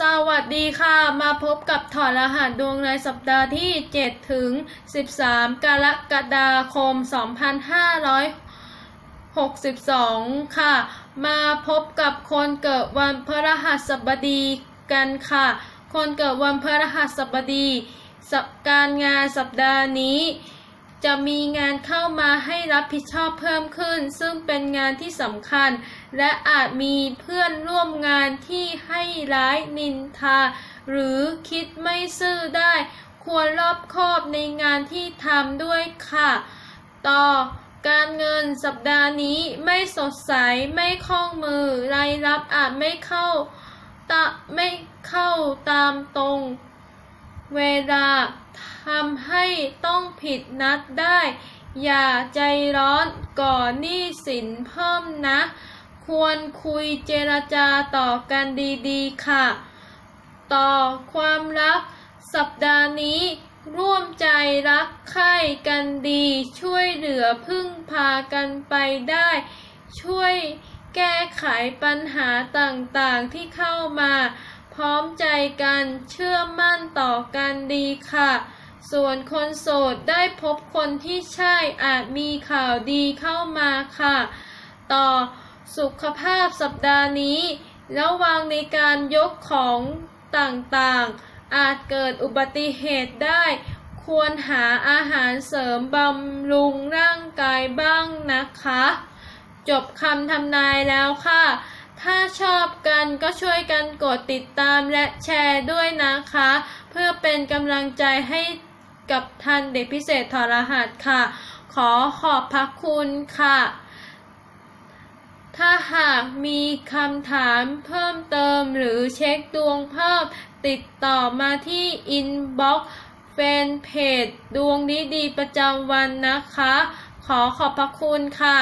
สวัสดีค่ะ มาพบกับถอดรหัสดวงในสัปดาห์ที่ 7 ถึง 13 กรกฎาคม 2562 ค่ะ มาพบกับคนเกิดวันพฤหัสบดีกันค่ะ คนเกิดวันพฤหัสบดีสัปการงานสัปดาห์นี้ จะมีงานเข้ามาให้รับผิดชอบเพิ่มขึ้น ซึ่งเป็นงานที่สำคัญ และอาจมีเพื่อนร่วมงานที่ให้ร้ายนินทา หรือคิดไม่ซื่อได้ ควรรอบคอบในงานที่ทำด้วยค่ะ ต่อการเงินสัปดาห์นี้ไม่สดใสไม่คล่องมือ รายรับอาจไม่เข้าตะไม่เข้าตามตรง เวลาทำให้ต้องผิดนัดได้ อย่าใจร้อนก่อนหนี้สินเพิ่มนะ ควรคุยเจรจาต่อกันดีๆ ค่ะ ต่อความรัก สัปดาห์นี้ ร่วมใจรักใคร่กันดี ช่วยเหลือพึ่งพากันไปได้ ช่วยแก้ไขปัญหาต่างๆที่เข้ามา พร้อมใจกันเชื่อมั่นต่อกันดีค่ะ ส่วนคนโสดได้พบคนที่ใช่อาจมีข่าวดีเข้ามาค่ะ ต่อ สุขภาพสัปดาห์นี้ระวังในการยกของต่างๆ อาจเกิดอุบัติเหตุได้ ควรหาอาหารเสริมบำรุงร่างกายบ้างนะคะ จบคำทำนายแล้วค่ะ ถ้าชอบกันก็ช่วยกันกดติดตามและแชร์ด้วยนะคะ เพื่อเป็นกำลังใจให้กับทันเด็กพิเศษถอดรหัสค่ะ ขอขอบพระคุณค่ะ ถ้าหากมีคำถามเพิ่มเติมหรือเช็คดวงเพิ่ม ติดต่อมาที่อินบ็อกซ์แฟนเพจดวงดีดีประจำวันนะคะ ขอขอบพระคุณค่ะ